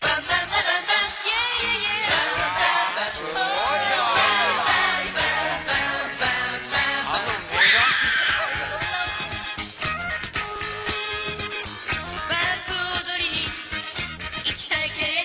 バンプ踊りに行きたいけ